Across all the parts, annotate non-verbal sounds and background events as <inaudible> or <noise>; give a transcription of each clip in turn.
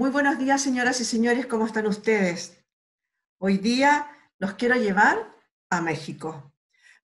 Muy buenos días, señoras y señores, ¿cómo están ustedes? Hoy día los quiero llevar a México.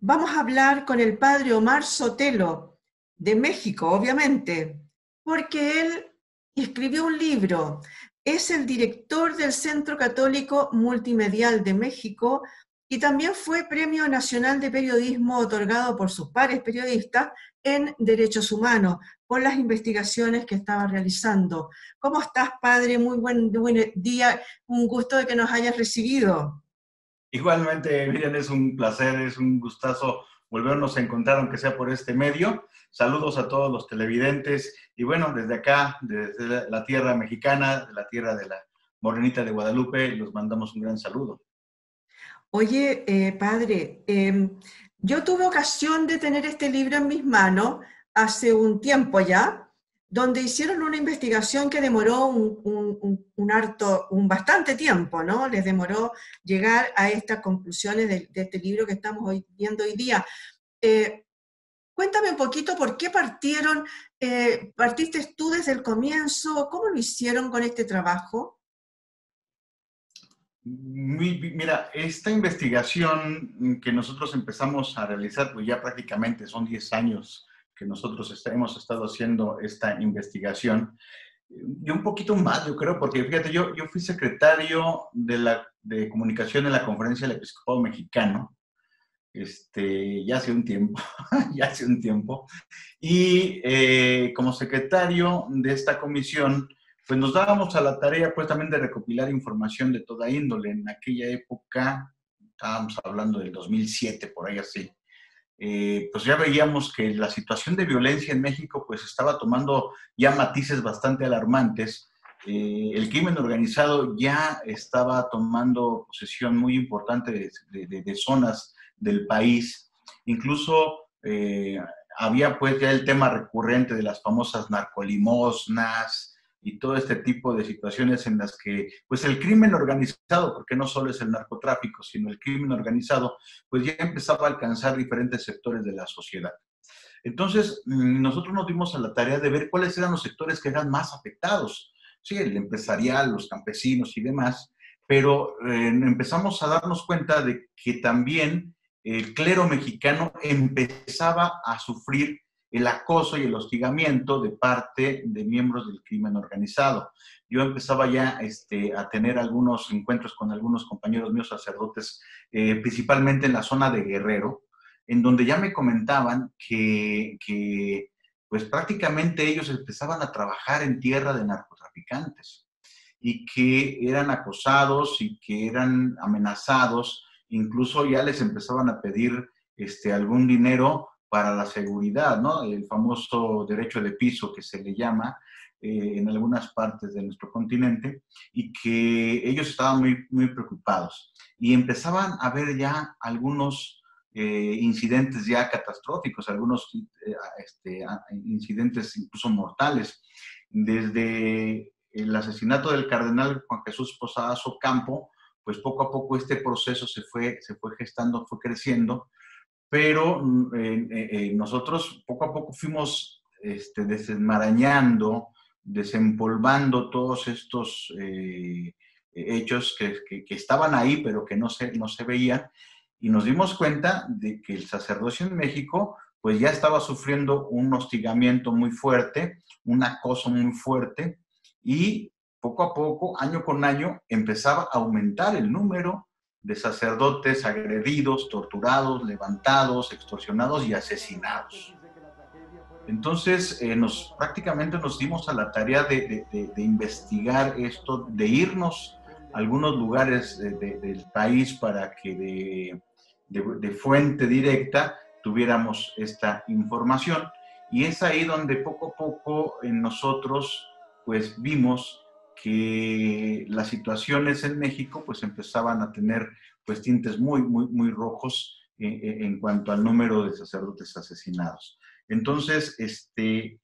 Vamos a hablar con el padre Omar Sotelo, de México, obviamente, porque él escribió un libro. Es el director del Centro Católico Multimedial de México y también fue Premio Nacional de Periodismo otorgado por sus pares periodistas en Derechos Humanos, por las investigaciones que estaba realizando. ¿Cómo estás, padre? Muy buen, día, un gusto de que nos hayas recibido. Igualmente, Miriam, es un placer, es un gustazo volvernos a encontrar, aunque sea por este medio. Saludos a todos los televidentes y bueno, desde acá, desde la tierra mexicana, la tierra de la Morenita de Guadalupe, los mandamos un gran saludo. Oye, eh, padre, em, yo tuve ocasión de tener este libro en mis manos hace un tiempo ya, donde hicieron una investigación que demoró un, harto, un bastante tiempo, ¿no? Les demoró llegar a estas conclusiones de, este libro que estamos viendo hoy día. Eh, cuéntame un poquito por qué partieron, eh, partiste tú desde el comienzo, ¿cómo lo hicieron con este trabajo? Mira, esta investigación que nosotros empezamos a realizar, pues ya prácticamente son 10 años que nosotros hemos estado haciendo esta investigación, y un poquito más, yo creo, porque fíjate, yo, yo fui secretario de, la, de comunicación en la Conferencia del Episcopado Mexicano, este, ya hace un tiempo, <laughs> ya hace un tiempo, y eh, como secretario de esta comisión, pues nos dábamos a la tarea pues también de recopilar información de toda índole. En aquella época, estábamos hablando del 2007, por ahí así, eh, pues ya veíamos que la situación de violencia en México pues estaba tomando ya matices bastante alarmantes. Eh, el crimen organizado ya estaba tomando posesión muy importante de, zonas del país. Incluso eh, había pues ya el tema recurrente de las famosas narcolimosnas, y todo este tipo de situaciones en las que, pues el crimen organizado, porque no solo es el narcotráfico, sino el crimen organizado, pues ya empezaba a alcanzar diferentes sectores de la sociedad. Entonces, mm, nosotros nos dimos a la tarea de ver cuáles eran los sectores que eran más afectados, sí, el empresarial, los campesinos y demás, pero eh, empezamos a darnos cuenta de que también el clero mexicano empezaba a sufrir el acoso y el hostigamiento de parte de miembros del crimen organizado. Yo empezaba ya este, a tener algunos encuentros con algunos compañeros míos sacerdotes, eh, principalmente en la zona de Guerrero, en donde ya me comentaban que, pues prácticamente ellos empezaban a trabajar en tierra de narcotraficantes y que eran acosados y que eran amenazados, incluso ya les empezaban a pedir este, algún dinero para la seguridad, ¿no? El famoso derecho de piso que se le llama eh, en algunas partes de nuestro continente y que ellos estaban muy, muy preocupados y empezaban a ver ya algunos eh, incidentes ya catastróficos, algunos eh, este, incidentes incluso mortales, desde el asesinato del cardenal Juan Jesús Posadas Ocampo, pues poco a poco este proceso se fue, se fue gestando, fue creciendo, pero mm, eh, nosotros poco a poco fuimos este, desenmarañando, desempolvando todos estos eh, hechos que, que, estaban ahí, pero que no se, no se veían, y nos dimos cuenta de que el sacerdocio en México pues ya estaba sufriendo un hostigamiento muy fuerte, un acoso muy fuerte, y poco a poco, año con año, empezaba a aumentar el número de sacerdotes agredidos, torturados, levantados, extorsionados y asesinados. Entonces, eh, nos, prácticamente nos dimos a la tarea de, investigar esto, de irnos a algunos lugares del país para que de, fuente directa tuviéramos esta información. Y es ahí donde poco a poco en nosotros pues vimos que las situaciones en México pues empezaban a tener pues tintes muy, muy, muy rojos eh, eh, en cuanto al número de sacerdotes asesinados. Entonces, este,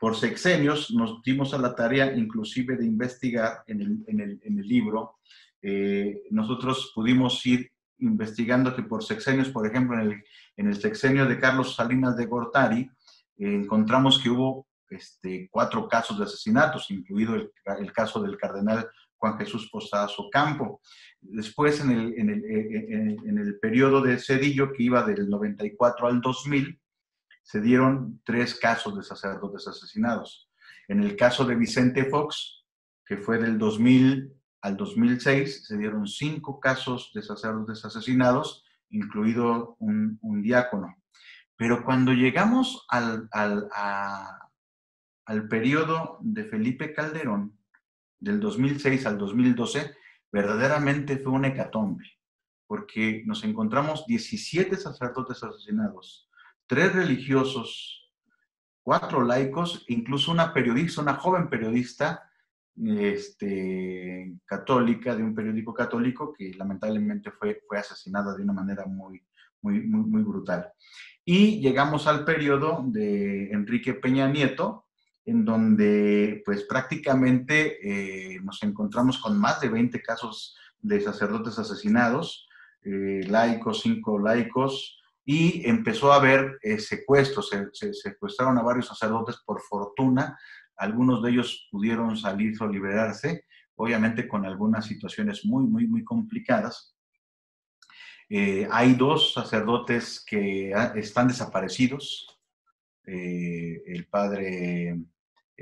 por sexenios nos dimos a la tarea inclusive de investigar en el, en el, en el libro. Eh, nosotros pudimos ir investigando que por sexenios, por ejemplo, en el, en el sexenio de Carlos Salinas de Gortari, encontramos que hubo este, cuatro casos de asesinatos, incluido el, caso del cardenal Juan Jesús Posadas Ocampo. Después, en el, en, el, en periodo de Cedillo, que iba del 94 al 2000, se dieron tres casos de sacerdotes asesinados. En el caso de Vicente Fox, que fue del 2000 al 2006, se dieron cinco casos de sacerdotes asesinados, incluido un, diácono. Pero cuando llegamos al, al periodo de Felipe Calderón, del 2006 al 2012, verdaderamente fue un hecatombe, porque nos encontramos 17 sacerdotes asesinados, tres religiosos, cuatro laicos, incluso una periodista, una joven periodista este, católica, de un periódico católico, que lamentablemente fue, fue asesinada de una manera muy, muy, muy, muy brutal. Y llegamos al periodo de Enrique Peña Nieto, en donde pues prácticamente eh, nos encontramos con más de 20 casos de sacerdotes asesinados, eh, laicos, cinco laicos, y empezó a haber eh, secuestros, se, secuestraron a varios sacerdotes por fortuna, algunos de ellos pudieron salir o liberarse, obviamente con algunas situaciones muy, muy, muy complicadas. hay dos sacerdotes que están desaparecidos, el padre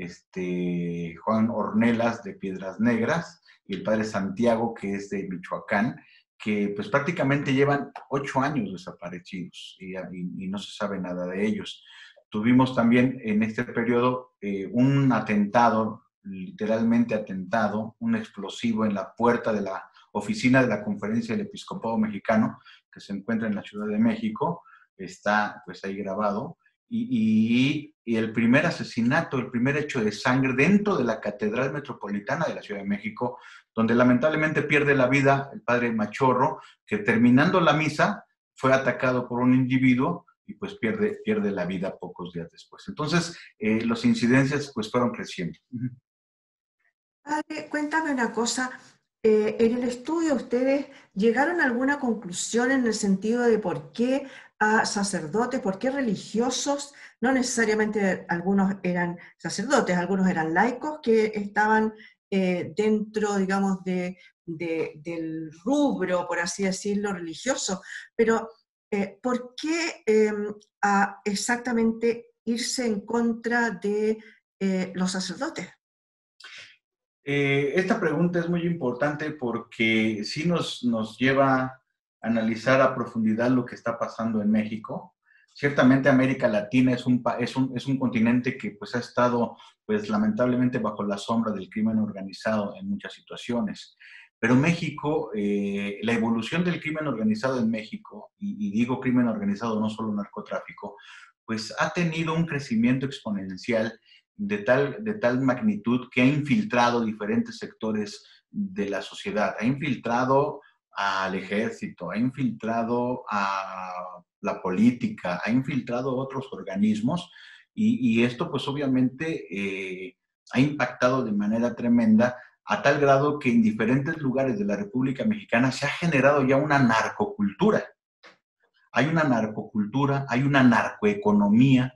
este, Juan Ornelas de Piedras Negras y el padre Santiago, que es de Michoacán, que pues prácticamente llevan ocho años desaparecidos y, no se sabe nada de ellos. Tuvimos también en este periodo eh, un atentado, literalmente atentado, un explosivo en la puerta de la oficina de la Conferencia del Episcopado Mexicano, que se encuentra en la Ciudad de México, está pues ahí grabado, y, el primer asesinato, el primer hecho de sangre dentro de la Catedral Metropolitana de la Ciudad de México, donde lamentablemente pierde la vida el padre Machorro, que terminando la misa fue atacado por un individuo y pues pierde, pierde la vida pocos días después. Entonces, eh, las incidencias pues fueron creciendo. Padre, cuéntame una cosa. Eh, en el estudio ustedes llegaron a alguna conclusión en el sentido de por qué a sacerdotes, ¿por qué religiosos? No necesariamente algunos eran sacerdotes, algunos eran laicos que estaban eh, dentro, digamos, de, del rubro, por así decirlo, religioso, pero eh, ¿por qué em, exactamente irse en contra de eh, los sacerdotes? esta pregunta es muy importante porque sí nos, nos lleva analizar a profundidad lo que está pasando en México. Ciertamente América Latina es un, es un, es un continente que pues, ha estado pues, lamentablemente bajo la sombra del crimen organizado en muchas situaciones. Pero México, eh, la evolución del crimen organizado en México, y, y, digo crimen organizado, no solo narcotráfico, pues ha tenido un crecimiento exponencial de tal, de tal magnitud que ha infiltrado diferentes sectores de la sociedad, ha infiltrado al ejército, ha infiltrado a la política, ha infiltrado otros organismos y, esto pues obviamente eh, ha impactado de manera tremenda a tal grado que en diferentes lugares de la República Mexicana se ha generado ya una narcocultura. Hay una narcocultura, hay una narcoeconomía,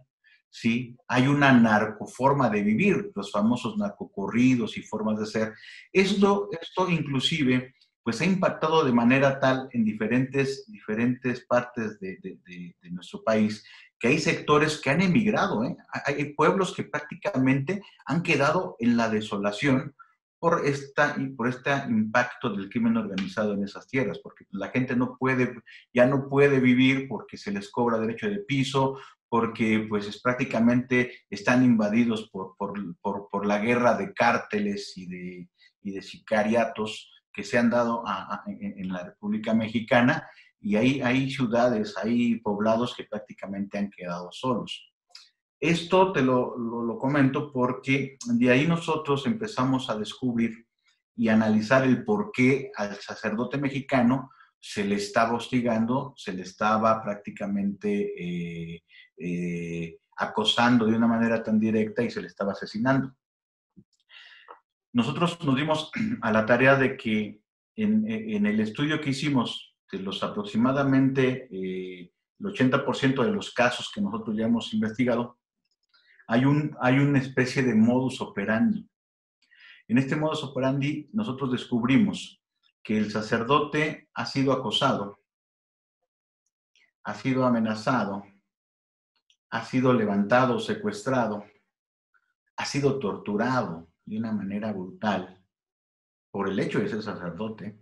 ¿sí? Hay una narcoforma de vivir, los famosos narcocorridos y formas de ser. Esto, esto inclusive pues ha impactado de manera tal en diferentes, diferentes partes de, nuestro país que hay sectores que han emigrado, ¿eh? hay pueblos que prácticamente han quedado en la desolación por, esta, por este impacto del crimen organizado en esas tierras, porque la gente no puede, ya no puede vivir porque se les cobra derecho de piso, porque pues es, prácticamente están invadidos por, por, la guerra de cárteles y de, y de sicariatos que se han dado en, la República Mexicana y hay, hay ciudades, hay poblados que prácticamente han quedado solos. Esto te lo, lo, comento porque de ahí nosotros empezamos a descubrir y analizar el por qué al sacerdote mexicano se le estaba hostigando, se le estaba prácticamente eh, eh, acosando de una manera tan directa y se le estaba asesinando nosotros nos dimos <clears throat> a la tarea de que en, el estudio que hicimos de los aproximadamente eh, el 80% de los casos que nosotros ya hemos investigado, hay, un, hay una especie de modus operandi. En este modus operandi nosotros descubrimos que el sacerdote ha sido acosado, ha sido amenazado, ha sido levantado, secuestrado, ha sido torturado de una manera brutal por el hecho de ser sacerdote,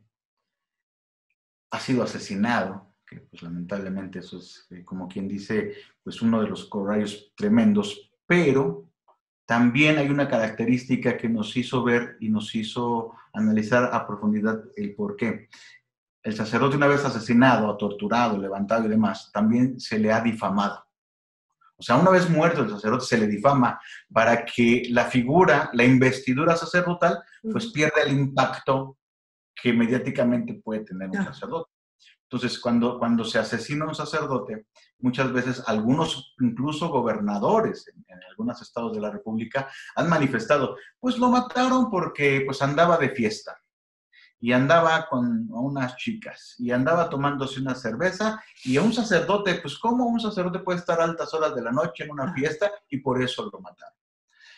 ha sido asesinado, que pues lamentablemente eso es eh, como quien dice, pues uno de los corrayos tremendos, pero también hay una característica que nos hizo ver y nos hizo analizar a profundidad el por qué. El sacerdote una vez asesinado, torturado, levantado y demás, también se le ha difamado. O sea, una vez muerto el sacerdote se le difama para que la figura, la investidura sacerdotal, pues pierda el impacto que mediáticamente puede tener un sacerdote. Entonces, cuando, cuando se asesina un sacerdote, muchas veces algunos, incluso gobernadores en, en, algunos estados de la República, han manifestado, pues lo mataron porque pues andaba de fiesta y andaba con unas chicas y andaba tomándose una cerveza y a un sacerdote, pues ¿cómo un sacerdote puede estar a altas horas de la noche en una fiesta y por eso lo mataron?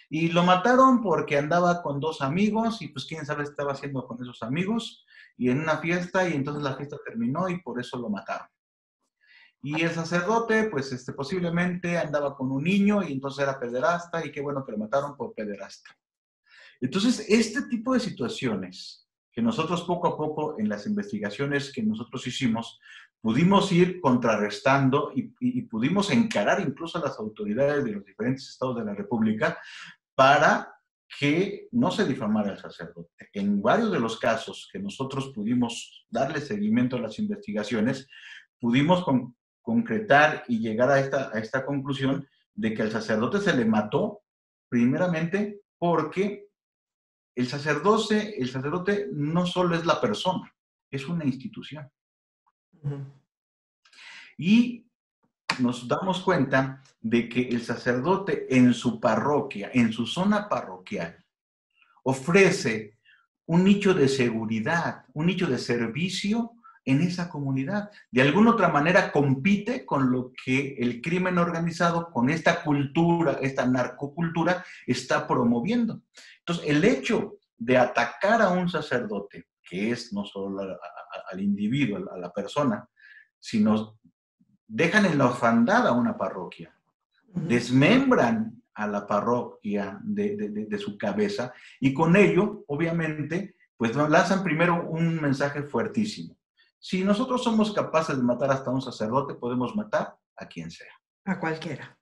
Y lo mataron porque andaba con dos amigos y pues quién sabe qué estaba haciendo con esos amigos y en una fiesta y entonces la fiesta terminó y por eso lo mataron. Y el sacerdote, pues este, posiblemente andaba con un niño y entonces era pederasta y qué bueno que lo mataron por pederasta. Entonces, este tipo de situaciones que nosotros poco a poco en las investigaciones que nosotros hicimos pudimos ir contrarrestando y, pudimos encarar incluso a las autoridades de los diferentes estados de la República para que no se difamara el sacerdote. En varios de los casos que nosotros pudimos darle seguimiento a las investigaciones, pudimos concretar y llegar a esta, a esta conclusión de que al sacerdote se le mató primeramente porque el sacerdote, el sacerdote no solo es la persona, es una institución. Y nos damos cuenta de que el sacerdote en su parroquia, en su zona parroquial, ofrece un nicho de seguridad, un nicho de servicio en esa comunidad. De alguna otra manera compite con lo que el crimen organizado, con esta cultura, esta narcocultura, está promoviendo. Entonces, el hecho de atacar a un sacerdote, que es no solo al individuo, a la persona, sino dejan en la orfandad a una parroquia, desmembran a la parroquia de, de, su cabeza y con ello, obviamente, pues lanzan primero un mensaje fuertísimo. Si nosotros somos capaces de matar hasta un sacerdote, podemos matar a quien sea. A cualquiera.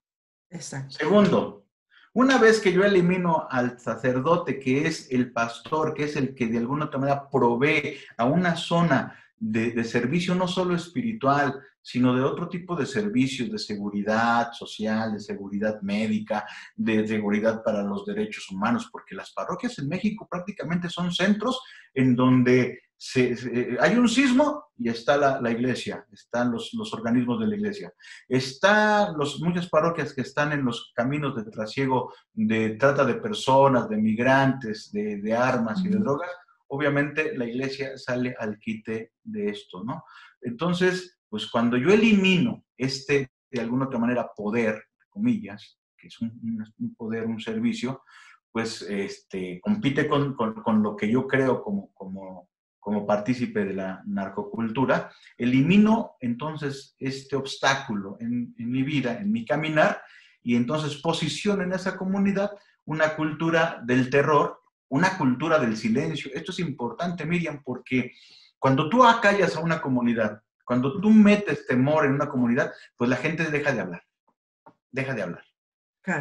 Exacto. Segundo, una vez que yo elimino al sacerdote, que es el pastor, que es el que de alguna otra manera provee a una zona de, servicio no solo espiritual, sino de otro tipo de servicios, de seguridad social, de seguridad médica, de seguridad para los derechos humanos, porque las parroquias en México prácticamente son centros en donde hay un sismo y está la, iglesia, están los, los, organismos de la iglesia, están los, muchas parroquias que están en los caminos de trasiego de trata de personas, de migrantes, de, de armas y de drogas, obviamente la iglesia sale al quite de esto, ¿no? Entonces, pues cuando yo elimino este, de alguna otra manera, poder, comillas, que es un, un poder, un servicio, pues este, compite con, con, lo que yo creo como, como, como partícipe de la narcocultura, elimino entonces este obstáculo en, en mi vida, en mi caminar, y entonces posiciono en esa comunidad una cultura del terror una cultura del silencio. Esto es importante, Miriam, porque cuando tú acallas a una comunidad, cuando tú metes temor en una comunidad, pues la gente deja de hablar, deja de hablar.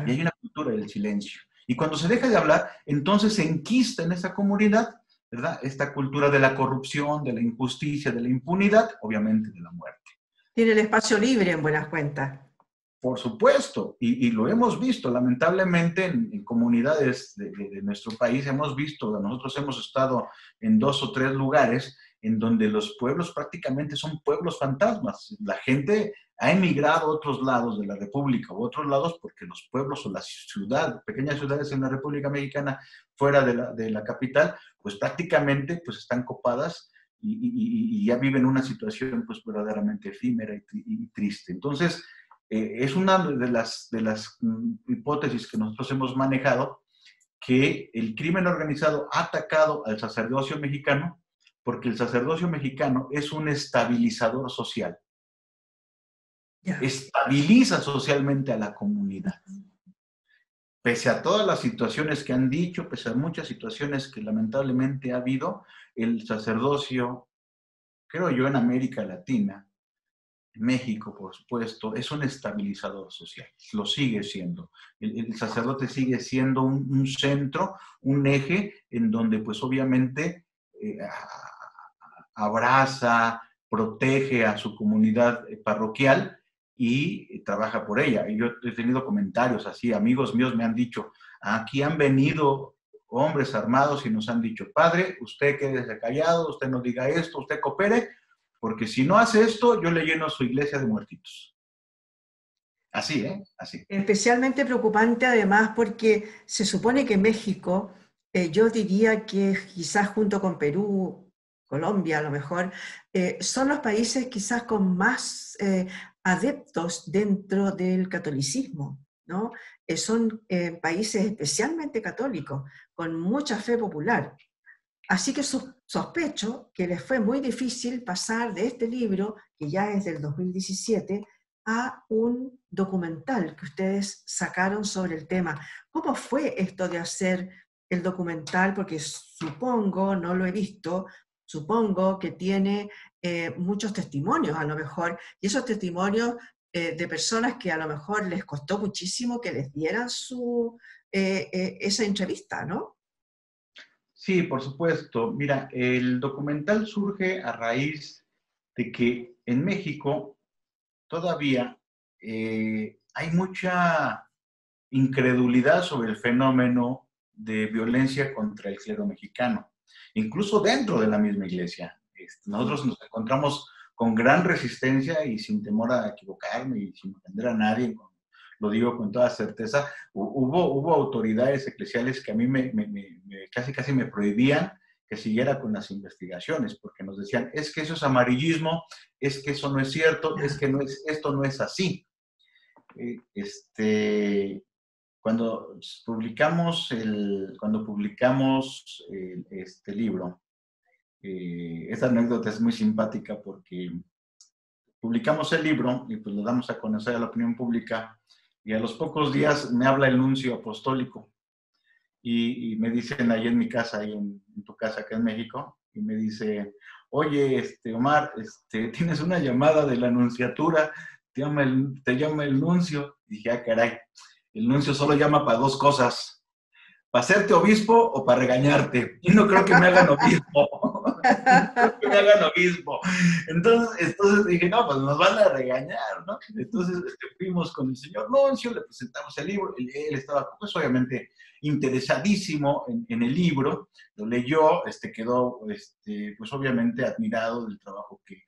Y hay una cultura del silencio. Y cuando se deja de hablar, entonces se enquista en esa comunidad, ¿verdad? Esta cultura de la corrupción, de la injusticia, de la impunidad, obviamente de la muerte. Tiene el espacio libre en buenas cuentas. Por supuesto, y, lo hemos visto, lamentablemente en, comunidades de, nuestro país hemos visto, nosotros hemos estado en dos o tres lugares en donde los pueblos prácticamente son pueblos fantasmas. La gente ha emigrado a otros lados de la República o otros lados porque los pueblos o las ciudades, pequeñas ciudades en la República Mexicana fuera de la, capital, pues prácticamente pues están copadas y, ya viven una situación pues verdaderamente efímera y, triste. Entonces, Eh, es una de las, de las mm, hipótesis que nosotros hemos manejado, que el crimen organizado ha atacado al sacerdocio mexicano porque el sacerdocio mexicano es un estabilizador social. Estabiliza socialmente a la comunidad. Pese a todas las situaciones que han dicho, pese a muchas situaciones que lamentablemente ha habido, el sacerdocio, creo yo, en América Latina, México, por supuesto, es un estabilizador social, lo sigue siendo. El, sacerdote sigue siendo un, centro, un eje en donde pues obviamente eh, abraza, protege a su comunidad eh, parroquial y trabaja por ella. Y yo he tenido comentarios así, amigos míos me han dicho, aquí han venido hombres armados y nos han dicho, padre, usted quédese callado, usted no diga esto, usted coopere, porque si no hace esto, yo le lleno su iglesia de muertitos. Así, ¿eh? Así. Especialmente preocupante además porque se supone que México, eh, yo diría que quizás junto con Perú, Colombia a lo mejor, eh, son los países quizás con más eh, adeptos dentro del catolicismo, ¿no? son países especialmente católicos, con mucha fe popular. Así que sospecho que les fue muy difícil pasar de este libro, que ya es del 2017, a un documental que ustedes sacaron sobre el tema. ¿Cómo fue esto de hacer el documental? Porque supongo, no lo he visto, supongo que tiene eh, muchos testimonios a lo mejor, y esos testimonios eh, de personas que a lo mejor les costó muchísimo que les dieran su, eh, esa entrevista, ¿no? Sí, por supuesto. Mira, el documental surge a raíz de que en México todavía hay mucha incredulidad sobre el fenómeno de violencia contra el clero mexicano, incluso dentro de la misma iglesia. Este, nosotros nos encontramos con gran resistencia y sin temor a equivocarme y sin ofender a nadie, lo digo con toda certeza, hubo, hubo autoridades eclesiales que a mí me, casi casi me prohibían que siguiera con las investigaciones, porque nos decían, es que eso es amarillismo, es que eso no es cierto, es que no es, esto no es así. Eh, este, cuando publicamos, el, cuando publicamos este libro, eh, esta anécdota es muy simpática porque publicamos el libro y pues lo damos a conocer a la opinión pública y a los pocos días me habla el nuncio apostólico y, me dicen ahí en mi casa, ahí en, tu casa acá en México, y me dice, oye, este, Omar, este, tienes una llamada de la anunciatura, te llama el, te llama el nuncio. Dije, ah, caray, el nuncio solo llama para dos cosas, para hacerte obispo o para regañarte. Y no creo que me hagan obispo. <laughs> que me hagan obispo. Entonces, entonces dije, no, pues nos van a regañar, ¿no? Entonces este, fuimos con el señor Nuncio, le presentamos el libro, él, estaba, pues obviamente, interesadísimo en, el libro, lo leyó, este, quedó, este, pues obviamente, admirado del trabajo que,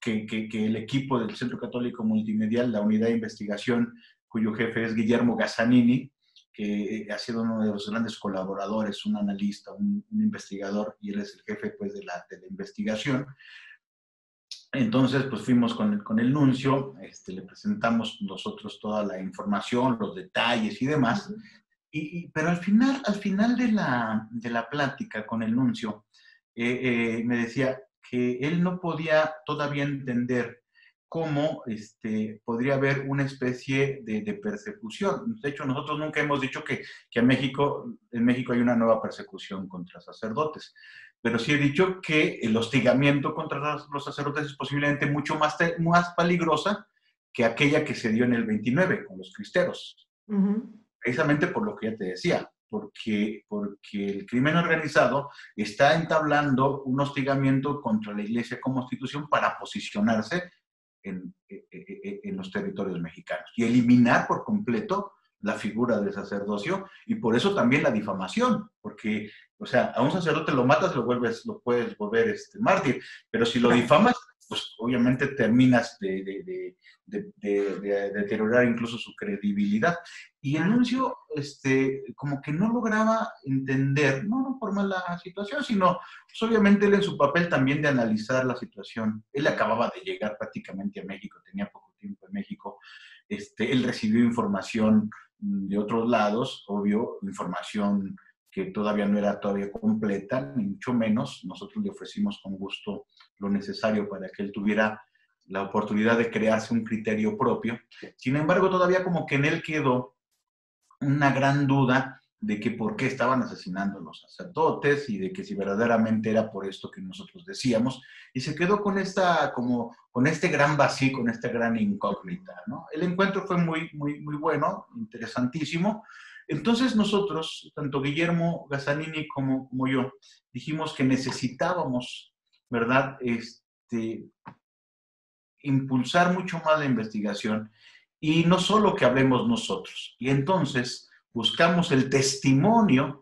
que, que, el equipo del Centro Católico Multimedial, la unidad de investigación, cuyo jefe es Guillermo Gazzanini, que ha sido uno de los grandes colaboradores, un analista, un, investigador, y él es el jefe pues, de, la, de la investigación. Entonces, pues fuimos con el, con el nuncio, este, le presentamos nosotros toda la información, los detalles y demás. Y, pero al final, al final de la, de la plática con el nuncio, eh, eh, me decía que él no podía todavía entender cómo este, podría haber una especie de, persecución. De hecho, nosotros nunca hemos dicho que, que en, México, en México hay una nueva persecución contra sacerdotes, pero sí he dicho que el hostigamiento contra los sacerdotes es posiblemente mucho más, más peligrosa que aquella que se dio en el 29 con los cristeros. Precisamente por lo que ya te decía, porque, porque el crimen organizado está entablando un hostigamiento contra la iglesia como institución para posicionarse en, e, e, e, en, los territorios mexicanos. Y eliminar por completo la figura del sacerdocio y por eso también la difamación, porque, o sea, a un sacerdote lo matas, lo vuelves, lo puedes volver este mártir, pero si lo difamas, pues obviamente terminas de, deteriorar incluso su credibilidad. Y el nuncio, este, como que no lograba entender, no, no por mala situación, sino, pues obviamente él en su papel también de analizar la situación. Él acababa de llegar prácticamente a México, tenía poco tiempo en México, este, él recibió información de otros lados, obvio, información que todavía no era todavía completa, ni mucho menos. Nosotros le ofrecimos con gusto lo necesario para que él tuviera la oportunidad de crearse un criterio propio. Sin embargo, todavía como que en él quedó una gran duda de que por qué estaban asesinando a los sacerdotes y de que si verdaderamente era por esto que nosotros decíamos. Y se quedó con, esta, como, con este gran vacío, con esta gran incógnita. ¿no? El encuentro fue muy, muy, muy bueno, interesantísimo. Entonces nosotros, tanto Guillermo Gazzanini como, como yo, dijimos que necesitábamos, ¿verdad? Este, impulsar mucho más la investigación y no solo que hablemos nosotros. Y entonces buscamos el testimonio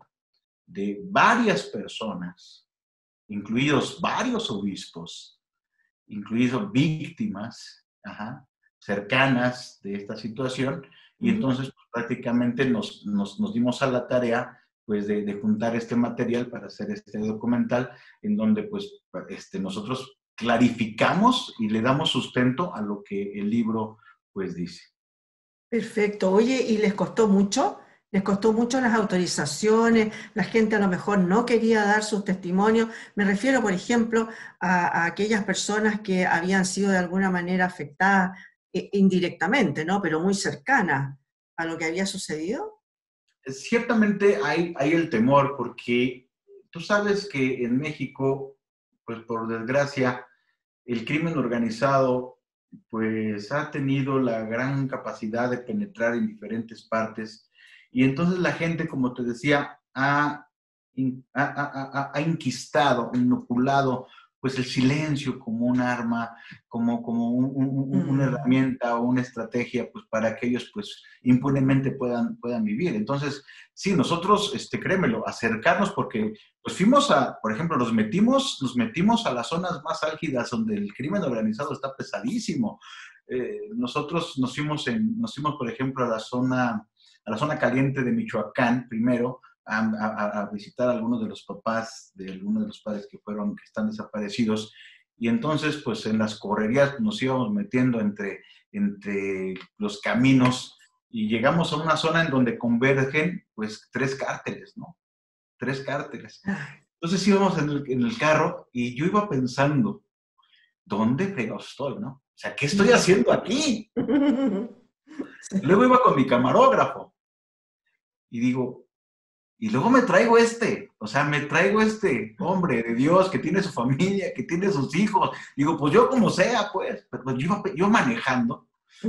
de varias personas, incluidos varios obispos, incluidos víctimas cercanas de esta situación, y entonces prácticamente nos, dimos a la tarea pues de, juntar este material para hacer este documental en donde pues este, nosotros clarificamos y le damos sustento a lo que el libro pues dice. Perfecto. Oye, ¿y les costó mucho? Les costó mucho las autorizaciones, la gente a lo mejor no quería dar sus testimonios. Me refiero, por ejemplo, a, aquellas personas que habían sido de alguna manera afectadas eh, indirectamente, ¿no? Pero muy cercanas a lo que había sucedido. Ciertamente hay, hay el temor, porque tú sabes que en México, pues por desgracia, el crimen organizado pues ha tenido la gran capacidad de penetrar en diferentes partes y entonces la gente, como te decía, ha, ha, inquistado, inoculado, pues el silencio como un arma, como, como una herramienta o una estrategia, pues para que ellos pues impunemente puedan, puedan vivir. Entonces, sí, nosotros, este, créemelo, acercarnos porque pues fuimos a, por ejemplo, nos metimos, nos metimos a las zonas más álgidas donde el crimen organizado está pesadísimo. Eh, nosotros nos fuimos, en, nos fuimos, por ejemplo, a la zona a la zona caliente de Michoacán primero, a, visitar a algunos de los papás de algunos de los padres que fueron, que están desaparecidos. Y entonces, pues en las correrías nos íbamos metiendo entre, entre los caminos y llegamos a una zona en donde convergen, pues, tres cárteles, ¿no? Tres cárteles. Entonces íbamos en el, en el carro y yo iba pensando, ¿dónde pero estoy, no? O sea, ¿qué estoy haciendo aquí? <laughs> Luego iba con mi camarógrafo y digo, y luego me traigo este, o sea, me traigo este hombre de Dios que tiene su familia, que tiene sus hijos. Digo, pues yo como sea, pues, pero yo, yo manejando,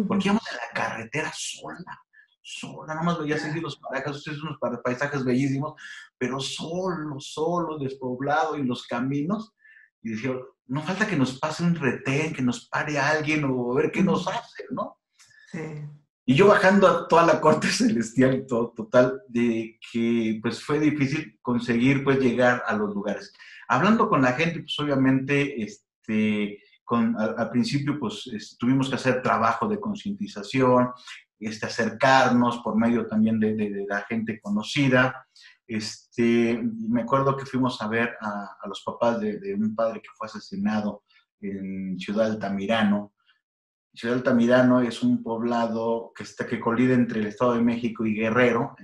porque íbamos en la carretera sola, sola, nada más veía seguir los parajes, ustedes unos paisajes bellísimos, pero solo, solo, despoblado y los caminos. Y decía, no falta que nos pase un retén, que nos pare alguien o a ver qué nos hace, ¿no? Sí. Y yo bajando a toda la corte <laughs> celestial, todo, total, de que pues fue difícil conseguir pues llegar a los lugares. Hablando con la gente, pues obviamente, este, con, al, principio pues tuvimos que hacer trabajo de concientización, este, acercarnos por medio también de, de, la gente conocida. Este, me acuerdo que fuimos a ver a, a los papás de, de, un padre que fue asesinado en Ciudad Altamirano, Ciudad Altamirano es un poblado que, está, que colide entre el Estado de México y Guerrero,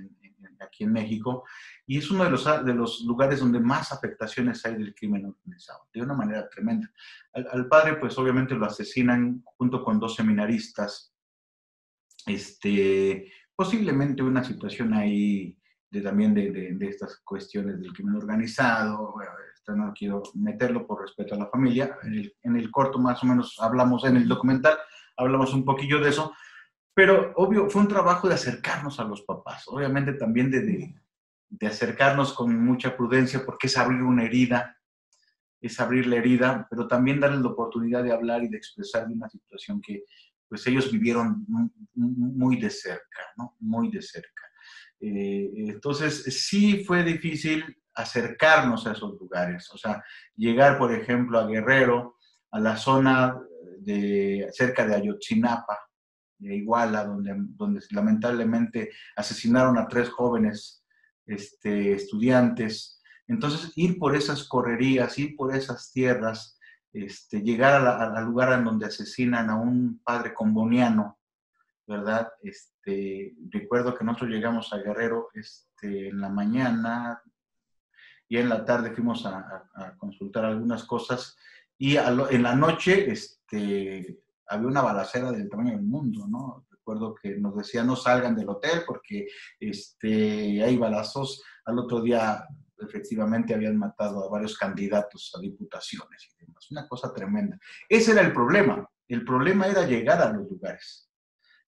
aquí en México, y es uno de los, de los lugares donde más afectaciones hay del crimen organizado, de una manera tremenda. Al, padre, pues obviamente lo asesinan junto con dos seminaristas, este, posiblemente una situación ahí de, también de, de, estas cuestiones del crimen organizado, no quiero meterlo por respeto a la familia, en el, en el corto más o menos hablamos en el documental, hablamos un poquillo de eso, pero obvio, fue un trabajo de acercarnos a los papás, obviamente también de, de, acercarnos con mucha prudencia, porque es abrir una herida, es abrir la herida, pero también darles la oportunidad de hablar y de expresar una situación que pues ellos vivieron muy de cerca, ¿no? Muy de cerca. Eh, entonces, sí fue difícil acercarnos a esos lugares, o sea, llegar, por ejemplo, a Guerrero, a la zona de, cerca de Ayotzinapa, de Iguala, donde, donde lamentablemente asesinaron a tres jóvenes este, estudiantes. Entonces, ir por esas correrías, ir por esas tierras, este, llegar al lugar en donde asesinan a un padre comboniano, ¿verdad? Este, recuerdo que nosotros llegamos a Guerrero este, en la mañana y en la tarde fuimos a, consultar algunas cosas y en la noche este, había una balacera del tamaño del mundo, ¿no? Recuerdo que nos decía no salgan del hotel porque este, hay balazos. Al otro día efectivamente habían matado a varios candidatos a diputaciones y demás. Una cosa tremenda. Ese era el problema. El problema era llegar a los lugares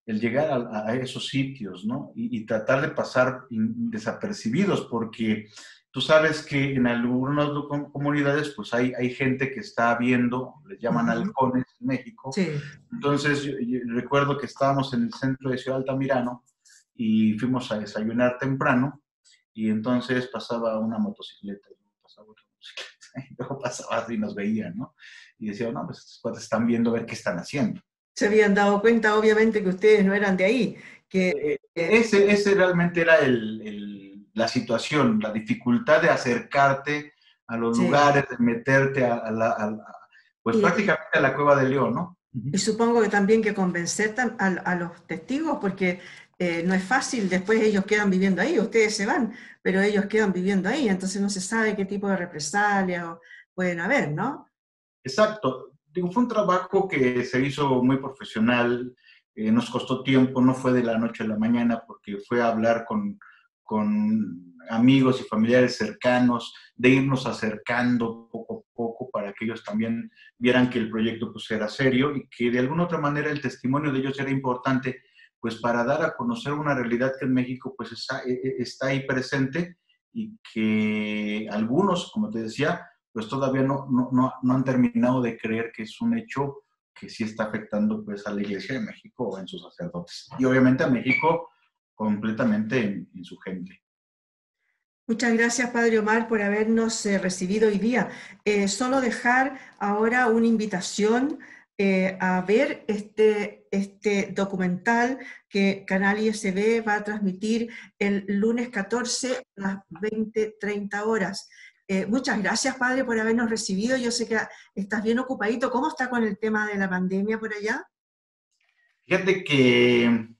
el llegar a, esos sitios, ¿no? Y, tratar de pasar desapercibidos, porque tú sabes que en algunas comunidades, pues hay, hay gente que está viendo, les llaman halcones en México. Sí. Entonces, yo, recuerdo que estábamos en el centro de Ciudad Altamirano y fuimos a desayunar temprano, y entonces pasaba una motocicleta, pasaba otra motocicleta, <laughs> y luego pasaba y nos veían, ¿no? Y decía, no, pues estos cuates están viendo a ver qué están haciendo se habían dado cuenta, obviamente, que ustedes no eran de ahí. Que, eh, ese, ese realmente era el, la situación, la dificultad de acercarte a los lugares, de meterte a, la, pues prácticamente a la cueva de León, ¿no? Y supongo que también que convencer a, a los testigos, porque eh, no es fácil, después ellos quedan viviendo ahí, ustedes se van, pero ellos quedan viviendo ahí, entonces no se sabe qué tipo de represalias pueden haber, ¿no? Exacto, digo, fue un trabajo que se hizo muy profesional, eh, nos costó tiempo, no fue de la noche a la mañana, porque fue hablar con, con amigos y familiares cercanos, de irnos acercando poco a poco para que ellos también vieran que el proyecto pues, era serio y que de alguna otra manera el testimonio de ellos era importante, pues para dar a conocer una realidad que en México pues está, e, e, está ahí presente y que algunos, como te decía, pues todavía no, no, no, han terminado de creer que es un hecho que sí está afectando pues a la Iglesia de México o en sus sacerdotes. Y obviamente a México completamente en, su gente. Muchas gracias, Padre Omar, por habernos eh, recibido hoy día. Eh, solo dejar ahora una invitación eh, a ver este, este documental que Canal ISB va a transmitir el lunes 14 a las 20.30 horas. Muchas gracias, padre, por habernos recibido. Yo sé que estás bien ocupadito. ¿Cómo está con el tema de la pandemia por allá? Fíjate que,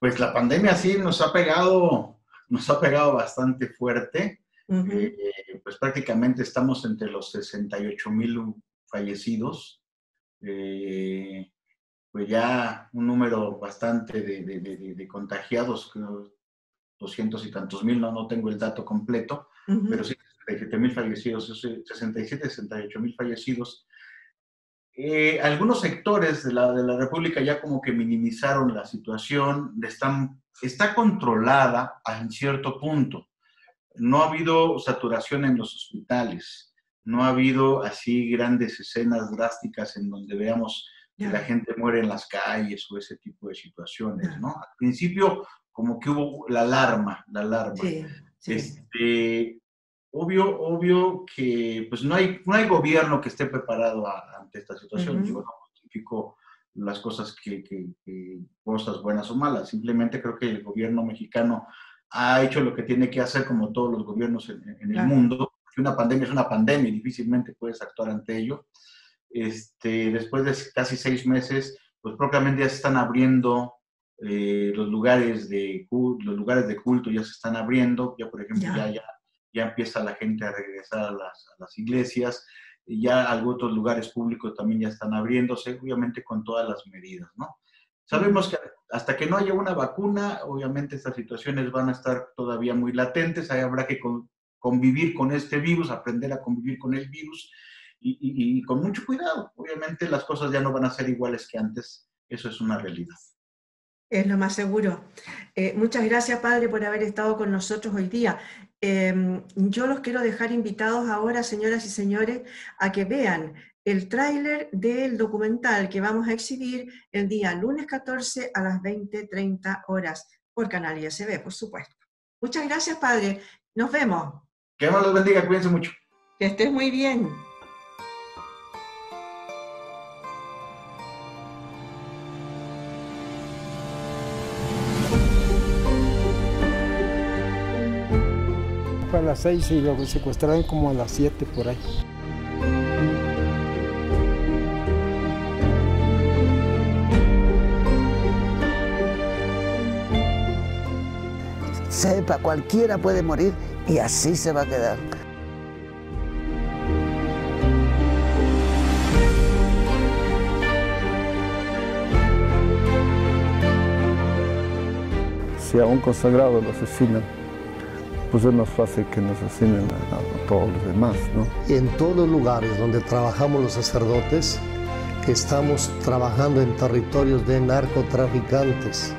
pues la pandemia sí nos ha pegado, nos ha pegado bastante fuerte. Eh, pues prácticamente estamos entre los 68 mil fallecidos. Eh, pues ya un número bastante de, de, contagiados, 200 y tantos mil, no, no tengo el dato completo, pero sí 67 mil fallecidos, 67, 68 mil fallecidos. Eh, algunos sectores de la, de la República ya como que minimizaron la situación, están, está controlada en cierto punto. No ha habido saturación en los hospitales, no ha habido así grandes escenas drásticas en donde veamos que la gente muere en las calles o ese tipo de situaciones, ¿no? Al principio como que hubo la alarma, la alarma. Sí, sí. Este, obvio, obvio que pues no hay, no hay gobierno que esté preparado ante esta situación. Yo no justifico las cosas que, cosas buenas o malas. Simplemente creo que el gobierno mexicano ha hecho lo que tiene que hacer como todos los gobiernos en, el mundo. Que una pandemia es una pandemia y difícilmente puedes actuar ante ello. Este, después de casi seis meses, pues propiamente ya se están abriendo eh, los lugares de los lugares de culto ya se están abriendo, ya por ejemplo ya, ya ya empieza la gente a regresar a las, iglesias, y ya algunos lugares públicos también ya están abriéndose, obviamente con todas las medidas, ¿no? Sabemos que hasta que no haya una vacuna, obviamente estas situaciones van a estar todavía muy latentes, ahí habrá que convivir con este virus, aprender a convivir con el virus y con mucho cuidado. Obviamente las cosas ya no van a ser iguales que antes, eso es una realidad. Es lo más seguro. Eh, muchas gracias, Padre, por haber estado con nosotros hoy día. Em, yo los quiero dejar invitados ahora, señoras y señores, a que vean el tráiler del documental que vamos a exhibir el día lunes 14 a las 20.30 horas por Canal ISB, por supuesto. Muchas gracias, Padre. Nos vemos. Que Dios los bendiga. Cuídense mucho. Que estés muy bien. Las 6 y luego secuestraron como a las 7 por ahí. sepa, cualquiera puede morir y así se va a quedar. Si a un consagrado lo asesinan, pues es más fácil que nos asesinen a, todos los demás, ¿no? Y en todos los lugares donde trabajamos los sacerdotes, estamos trabajando en territorios de narcotraficantes